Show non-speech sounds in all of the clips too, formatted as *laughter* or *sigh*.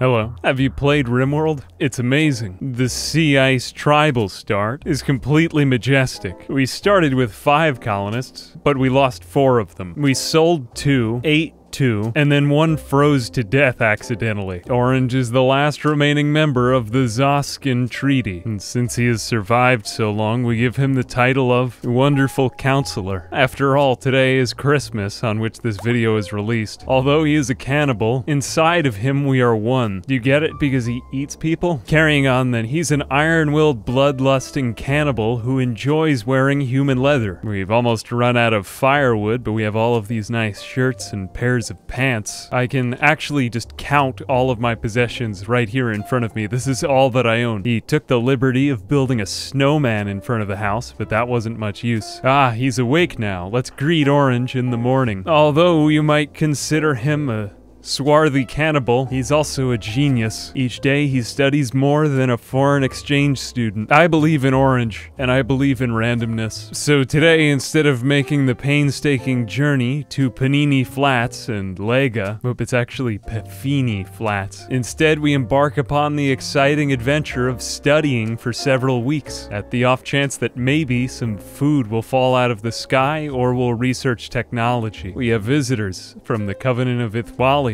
Hello. Have you played RimWorld? It's amazing. The Sea Ice Tribal start is completely majestic. We started with five colonists, but we lost four of them. We sold two, ate two, and then one froze to death accidentally. Orange is the last remaining member of the Zoskin Treaty, and since he has survived so long, we give him the title of Wonderful Counselor. After all, today is Christmas, on which this video is released. Although he is a cannibal, inside of him we are one. Do you get it? Because he eats people? Carrying on then, he's an iron-willed, bloodlusting cannibal who enjoys wearing human leather. We've almost run out of firewood, but we have all of these nice shirts and pairs of pants. I can actually just count all of my possessions right here in front of me. This is all that I own. He took the liberty of building a snowman in front of the house, but that wasn't much use. Ah, he's awake now. Let's greet Orange in the morning. Although you might consider him a swarthy cannibal, he's also a genius. Each day he studies more than a foreign exchange student. I believe in Orange, and I believe in randomness. So today, instead of making the painstaking journey to Panini Flats and Lega, hope it's actually Pafini Flats, instead we embark upon the exciting adventure of studying for several weeks, at the off chance that maybe some food will fall out of the sky or we'll research technology. We have visitors from the Covenant of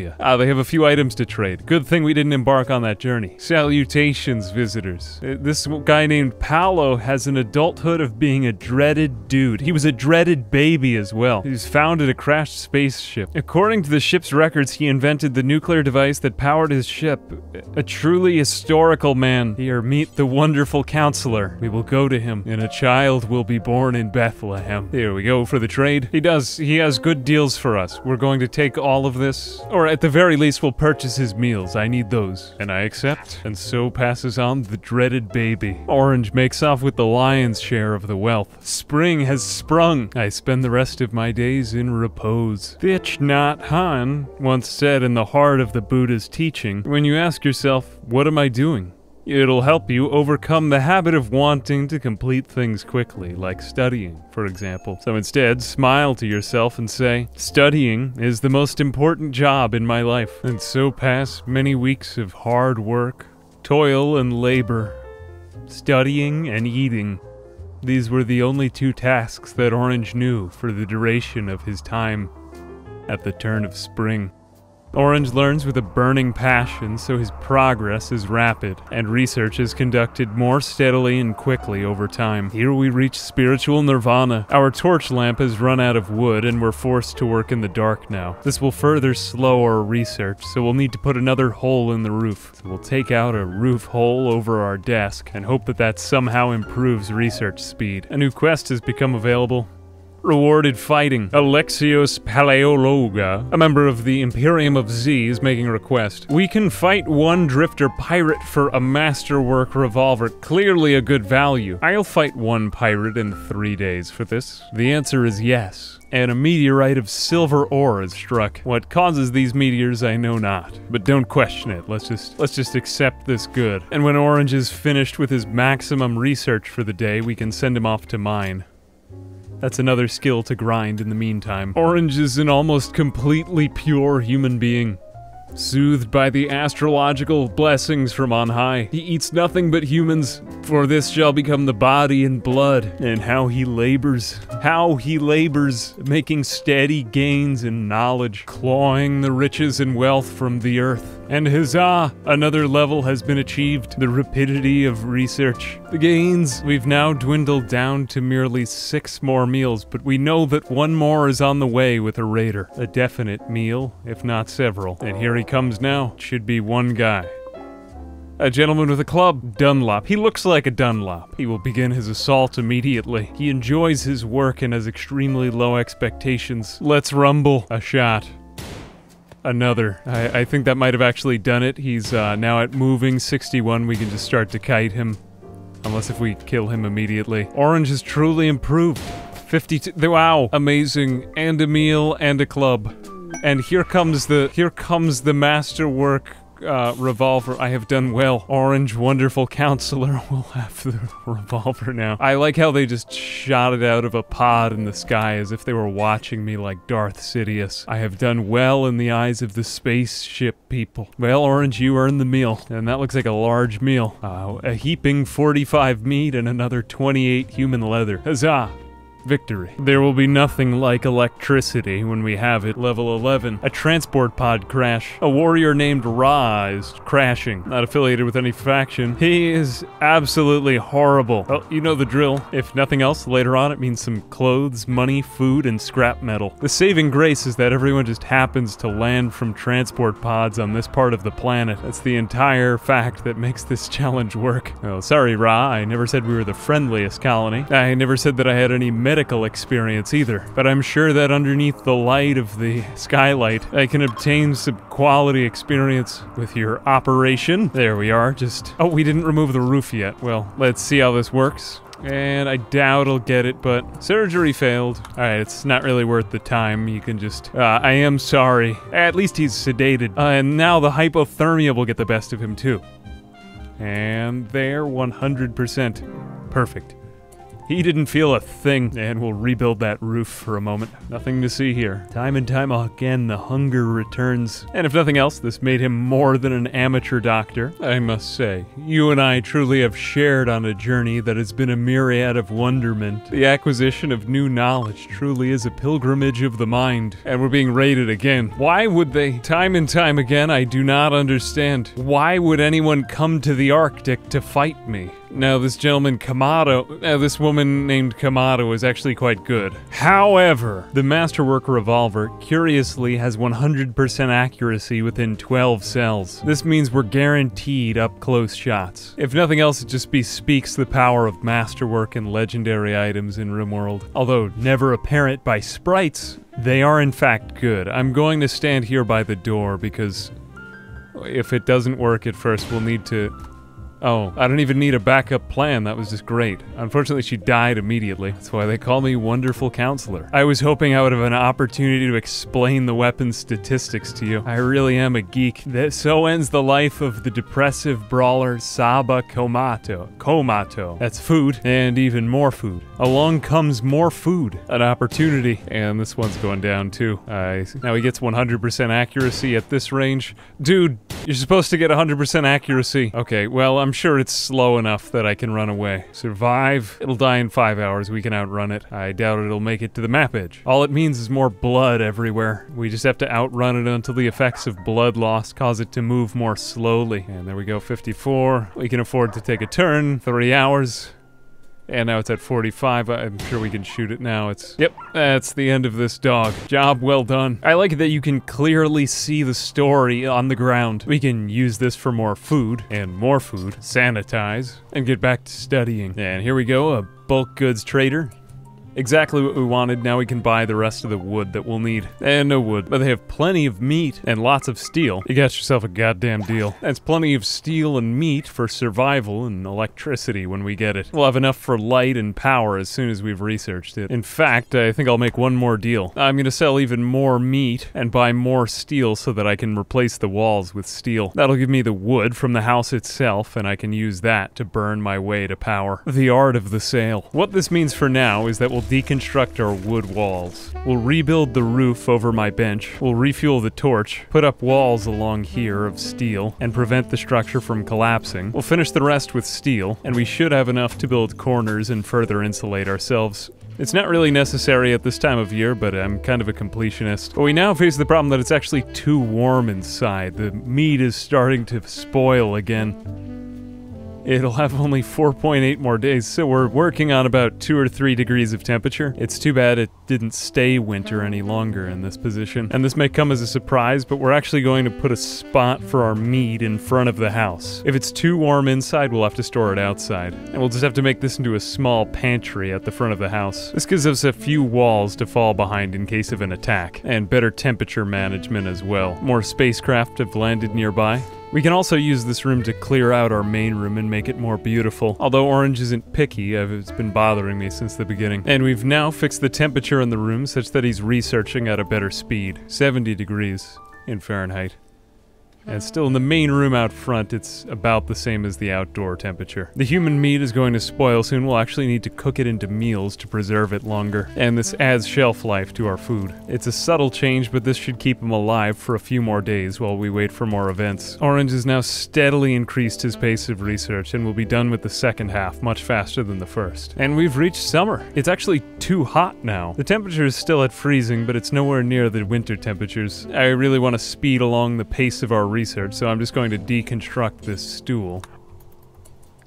Ithwalia. Ah, they have a few items to trade. Good thing we didn't embark on that journey. Salutations, visitors. Uh, This guy named Paolo has an adulthood of being a dreaded dude. He was a dreaded baby as well. He's founded a crashed spaceship. According to the ship's records, he invented the nuclear device that powered his ship. A truly historical man. Here, meet the wonderful counselor. We will go to him, and a child will be born in Bethlehem. Here we go for the trade. He does. He has good deals for us. We're going to take all of this, or at the very least, we'll purchase his meals. I need those. And I accept. And so passes on the dreaded baby. Orange makes off with the lion's share of the wealth. Spring has sprung. I spend the rest of my days in repose. Thich Nhat Hanh once said in the heart of the Buddha's teaching, when you ask yourself, what am I doing? It'll help you overcome the habit of wanting to complete things quickly, like studying, for example. So instead, smile to yourself and say, Studying is the most important job in my life. And so pass many weeks of hard work, toil, and labor. Studying and eating. These were the only two tasks that Orange knew for the duration of his time at the turn of spring. Orange learns with a burning passion, so his progress is rapid, and research is conducted more steadily and quickly over time. Here we reach spiritual nirvana. Our torch lamp has run out of wood, and we're forced to work in the dark now. This will further slow our research, so we'll need to put another hole in the roof. So we'll take out a roof hole over our desk, and hope that that somehow improves research speed. A new quest has become available. Rewarded fighting. Alexios Paleologa, a member of the Imperium of Z, is making a request. We can fight one drifter pirate for a masterwork revolver. Clearly a good value. I'll fight one pirate in three days for this. The answer is yes. And a meteorite of silver ore is struck. What causes these meteors I know not. But don't question it. Let's just let's just accept this good. And when Orange is finished with his maximum research for the day, we can send him off to mine. That's another skill to grind in the meantime. Orange is an almost completely pure human being. Soothed by the astrological blessings from on high, he eats nothing but humans, for this shall become the body and blood. And how he labors, how he labors, making steady gains in knowledge, clawing the riches and wealth from the earth. And huzzah! Another level has been achieved the rapidity of research. The gains, we've now dwindled down to merely six more meals, but we know that one more is on the way with a raider. A definite meal, if not several. And here he comes now. Should be one guy. A gentleman with a club, Dunlop. He looks like a Dunlop. He will begin his assault immediately. He enjoys his work and has extremely low expectations. Let's rumble. A shot. Another. I, I think that might have actually done it. He's uh, now at moving 61. We can just start to kite him. Unless if we kill him immediately. Orange has truly improved. 52. Wow. Amazing. And a meal and a club. And here comes the here comes the masterwork uh, revolver. I have done well. Orange, wonderful counselor *laughs* will have the revolver now. I like how they just shot it out of a pod in the sky as if they were watching me like Darth Sidious. I have done well in the eyes of the spaceship people. Well, Orange, you earned the meal, and that looks like a large meal. Uh, a heaping 45 meat and another 28 human leather. Huzzah! Victory. There will be nothing like electricity when we have it. Level 11. A transport pod crash. A warrior named Ra is crashing. Not affiliated with any faction. He is absolutely horrible. Well, you know the drill. If nothing else, later on it means some clothes, money, food, and scrap metal. The saving grace is that everyone just happens to land from transport pods on this part of the planet. That's the entire fact that makes this challenge work. Oh, sorry, Ra. I never said we were the friendliest colony. I never said that I had any medical experience either, but I'm sure that underneath the light of the skylight, I can obtain some quality experience with your operation. There we are, just... Oh, we didn't remove the roof yet. Well, let's see how this works. And I doubt I'll get it, but surgery failed. Alright, it's not really worth the time. You can just. Uh, I am sorry. At least he's sedated. Uh, and now the hypothermia will get the best of him, too. And there, 100%. Perfect. He didn't feel a thing, and we'll rebuild that roof for a moment. Nothing to see here. Time and time again, the hunger returns. And if nothing else, this made him more than an amateur doctor, I must say. You and I truly have shared on a journey that has been a myriad of wonderment. The acquisition of new knowledge truly is a pilgrimage of the mind. And we're being raided again. Why would they? Time and time again, I do not understand. Why would anyone come to the Arctic to fight me? Now, this gentleman Kamado, uh, this woman named Kamado is actually quite good. However, the Masterwork revolver curiously has 100% accuracy within 12 cells. This means we're guaranteed up close shots. If nothing else, it just bespeaks the power of Masterwork and legendary items in RimWorld. Although never apparent by sprites, they are in fact good. I'm going to stand here by the door because if it doesn't work at first, we'll need to Oh, I don't even need a backup plan. That was just great. Unfortunately, she died immediately. That's why they call me Wonderful Counselor. I was hoping I would have an opportunity to explain the weapon statistics to you. I really am a geek. That so ends the life of the depressive brawler Saba Komato. Komato. That's food, and even more food. Along comes more food. An opportunity. And this one's going down too. Uh, now he gets 100% accuracy at this range. Dude, you're supposed to get 100% accuracy. Okay, well, I'm sure it's slow enough that I can run away. Survive. It'll die in five hours. We can outrun it. I doubt it'll make it to the map edge. All it means is more blood everywhere. We just have to outrun it until the effects of blood loss cause it to move more slowly. And there we go, 54. We can afford to take a turn. Three hours. And now it's at 45. I'm sure we can shoot it now. It's. Yep, that's the end of this dog. Job well done. I like that you can clearly see the story on the ground. We can use this for more food, and more food, sanitize, and get back to studying. And here we go, a bulk goods trader. Exactly what we wanted, now we can buy the rest of the wood that we'll need. And no wood, but they have plenty of meat and lots of steel. You got yourself a goddamn deal. That's plenty of steel and meat for survival and electricity when we get it. We'll have enough for light and power as soon as we've researched it. In fact, I think I'll make one more deal. I'm gonna sell even more meat and buy more steel so that I can replace the walls with steel. That'll give me the wood from the house itself, and I can use that to burn my way to power. The art of the sale. What this means for now is that we'll deconstruct our wood walls. We'll rebuild the roof over my bench. We'll refuel the torch, put up walls along here of steel, and prevent the structure from collapsing. We'll finish the rest with steel, and we should have enough to build corners and further insulate ourselves. It's not really necessary at this time of year, but I'm kind of a completionist. But we now face the problem that it's actually too warm inside. The meat is starting to spoil again. It'll have only 4.8 more days, so we're working on about 2 or 3 degrees of temperature. It's too bad it didn't stay winter any longer in this position. And this may come as a surprise, but we're actually going to put a spot for our meat in front of the house. If it's too warm inside, we'll have to store it outside. And we'll just have to make this into a small pantry at the front of the house. This gives us a few walls to fall behind in case of an attack, and better temperature management as well. More spacecraft have landed nearby. We can also use this room to clear out our main room and make it more beautiful. Although Orange isn't picky, uh, it's been bothering me since the beginning. And we've now fixed the temperature in the room such that he's researching at a better speed. 70 degrees in Fahrenheit. And still in the main room out front, it's about the same as the outdoor temperature. The human meat is going to spoil soon. We'll actually need to cook it into meals to preserve it longer. And this adds shelf life to our food. It's a subtle change, but this should keep him alive for a few more days while we wait for more events. Orange has now steadily increased his pace of research and will be done with the second half much faster than the first. And we've reached summer. It's actually too hot now. The temperature is still at freezing, but it's nowhere near the winter temperatures. I really want to speed along the pace of our research, so I'm just going to deconstruct this stool.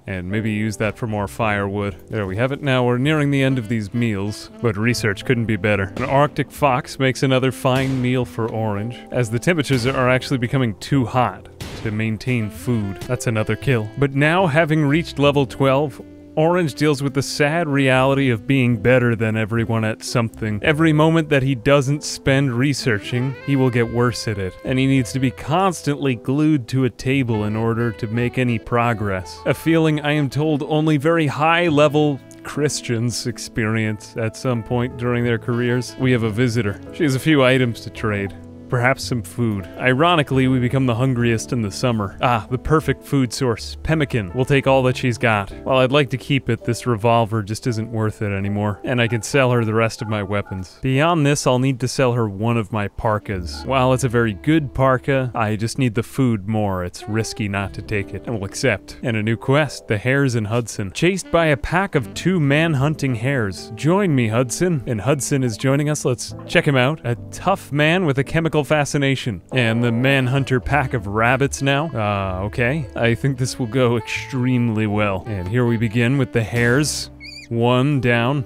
And maybe use that for more firewood. There we have it now. We're nearing the end of these meals, but research couldn't be better. An Arctic fox makes another fine meal for Orange, as the temperatures are actually becoming too hot to maintain food. That's another kill. But now, having reached level 12, Orange deals with the sad reality of being better than everyone at something. Every moment that he doesn't spend researching, he will get worse at it, and he needs to be constantly glued to a table in order to make any progress. A feeling I am told only very high level Christians experience at some point during their careers. We have a visitor. She has a few items to trade perhaps some food. Ironically, we become the hungriest in the summer. Ah, the perfect food source. Pemmican. We'll take all that she's got. While I'd like to keep it, this revolver just isn't worth it anymore, and I can sell her the rest of my weapons. Beyond this, I'll need to sell her one of my parkas. While it's a very good parka, I just need the food more. It's risky not to take it, and will accept. And a new quest, the hares in Hudson. Chased by a pack of two man-hunting hares. Join me, Hudson. And Hudson is joining us. Let's check him out. A tough man with a chemical fascination. And the manhunter pack of rabbits now. Ah, uh, okay. I think this will go extremely well. And here we begin with the hares. One down.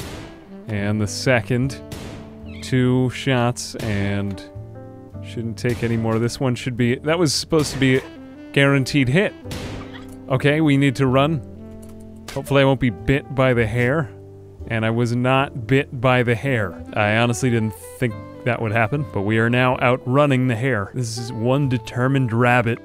And the second. Two shots and shouldn't take any more. This one should be, that was supposed to be a guaranteed hit. Okay, we need to run. Hopefully I won't be bit by the hare. And I was not bit by the hare. I honestly didn't think that would happen, but we are now outrunning the hare. This is one determined rabbit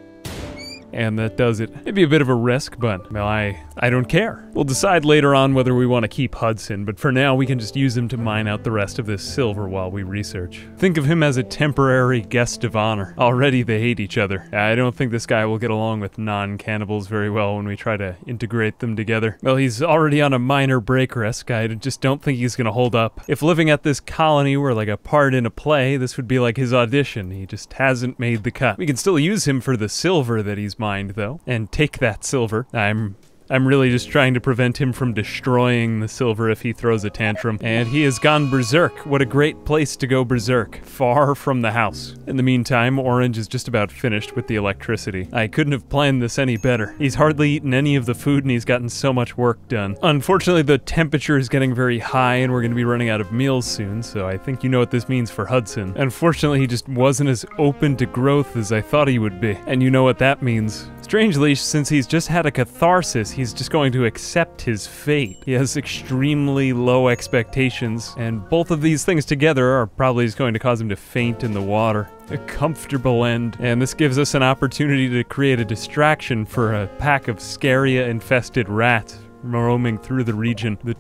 and that does it. It'd be a bit of a risk, but well, I I don't care. We'll decide later on whether we want to keep Hudson, but for now we can just use him to mine out the rest of this silver while we research. Think of him as a temporary guest of honor. Already they hate each other. I don't think this guy will get along with non-cannibals very well when we try to integrate them together. Well, he's already on a minor break risk. I just don't think he's gonna hold up. If living at this colony were like a part in a play, this would be like his audition. He just hasn't made the cut. We can still use him for the silver that he's mined, though, and take that silver. I'm I'm really just trying to prevent him from destroying the silver if he throws a tantrum. And he has gone berserk. What a great place to go berserk. Far from the house. In the meantime, Orange is just about finished with the electricity. I couldn't have planned this any better. He's hardly eaten any of the food and he's gotten so much work done. Unfortunately, the temperature is getting very high and we're going to be running out of meals soon, so I think you know what this means for Hudson. Unfortunately, he just wasn't as open to growth as I thought he would be. And you know what that means. Strangely, since he's just had a catharsis, he's just going to accept his fate. He has extremely low expectations, and both of these things together are probably just going to cause him to faint in the water. A comfortable end, and this gives us an opportunity to create a distraction for a pack of Scaria-infested rats roaming through the region. The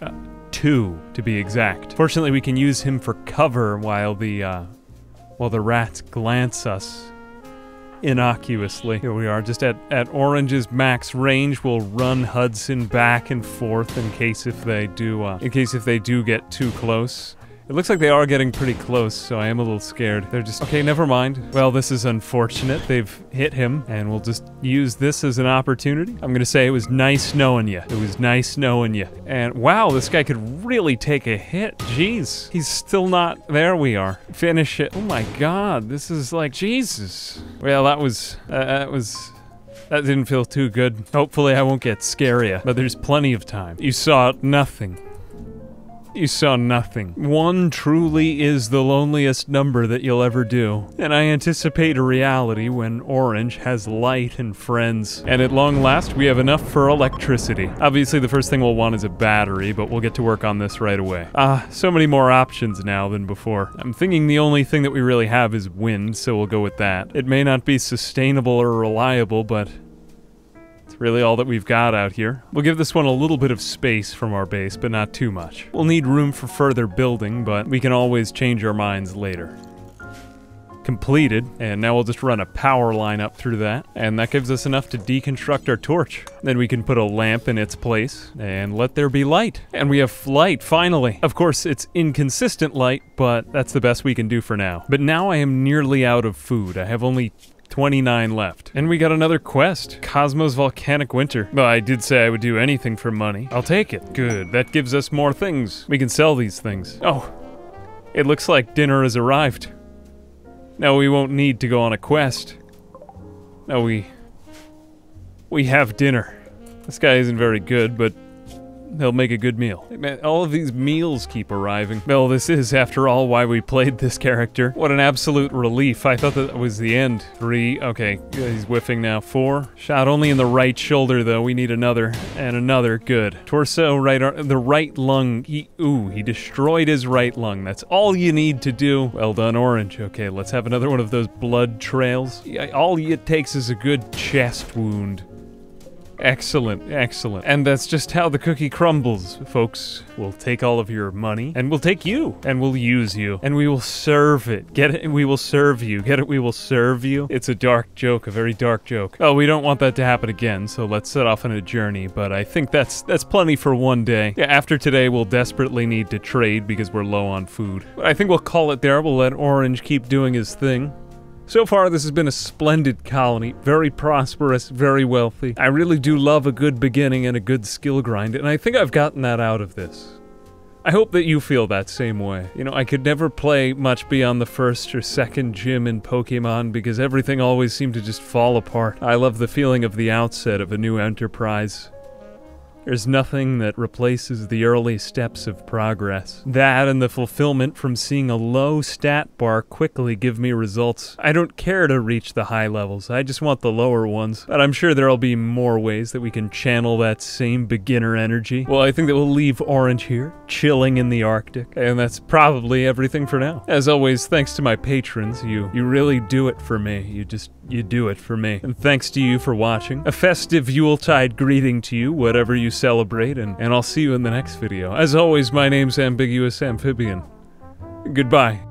uh, two, to be exact. Fortunately, we can use him for cover while the, uh, while the rats glance us innocuously. Here we are, just at, at Orange's max range. We'll run Hudson back and forth in case if they do, uh, in case if they do get too close. It looks like they are getting pretty close, so I am a little scared. They're just, okay, never mind. Well, this is unfortunate. They've hit him, and we'll just use this as an opportunity. I'm gonna say it was nice knowing you. It was nice knowing you. And wow, this guy could really take a hit. Jeez. He's still not, there we are. Finish it. Oh my God, this is like, Jesus. Well, that was, uh, that was, that didn't feel too good. Hopefully I won't get scarier, but there's plenty of time. You saw nothing. You saw nothing. One truly is the loneliest number that you'll ever do, and I anticipate a reality when Orange has light and friends. And at long last, we have enough for electricity. Obviously, the first thing we'll want is a battery, but we'll get to work on this right away. Ah, so many more options now than before. I'm thinking the only thing that we really have is wind, so we'll go with that. It may not be sustainable or reliable, but really all that we've got out here. We'll give this one a little bit of space from our base, but not too much. We'll need room for further building, but we can always change our minds later. completed, and now we'll just run a power line up through that, and that gives us enough to deconstruct our torch. Then we can put a lamp in its place, and let there be light. And we have light, finally! Of course, it's inconsistent light, but that's the best we can do for now. But now I am nearly out of food. I have only 29 left. And we got another quest. Cosmos Volcanic Winter. Well, I did say I would do anything for money. I'll take it. Good. That gives us more things. We can sell these things. Oh, it looks like dinner has arrived. Now we won't need to go on a quest. No, we... We have dinner. This guy isn't very good, but They'll make a good meal. Man, all of these meals keep arriving. Well, this is, after all, why we played this character. What an absolute relief. I thought that was the end. Three, okay, he's whiffing now. Four, shot only in the right shoulder, though. We need another, and another, good. Torso, right arm, the right lung, he, ooh, he destroyed his right lung. That's all you need to do. Well done, Orange. Okay, let's have another one of those blood trails. All it takes is a good chest wound. Excellent, excellent. And that's just how the cookie crumbles, folks. We'll take all of your money, and we'll take you, and we'll use you, and we will serve it. Get it? We will serve you. Get it? We will serve you. It's a dark joke, a very dark joke. Oh, we don't want that to happen again, so let's set off on a journey, but I think that's that's plenty for one day. Yeah, after today, we'll desperately need to trade because we're low on food. But I think we'll call it there. We'll let Orange keep doing his thing. So far, this has been a splendid colony, very prosperous, very wealthy. I really do love a good beginning and a good skill grind, and I think I've gotten that out of this. I hope that you feel that same way. You know, I could never play much beyond the first or second gym in Pokemon because everything always seemed to just fall apart. I love the feeling of the outset of a new enterprise. There's nothing that replaces the early steps of progress. That and the fulfillment from seeing a low stat bar quickly give me results. I don't care to reach the high levels, I just want the lower ones. But I'm sure there'll be more ways that we can channel that same beginner energy. Well, I think that we'll leave Orange here, chilling in the Arctic. And that's probably everything for now. As always, thanks to my patrons, you, you really do it for me. You just you do it for me. And thanks to you for watching. A festive Yuletide greeting to you, whatever you celebrate, and, and I'll see you in the next video. As always, my name's Ambiguous Amphibian. Goodbye.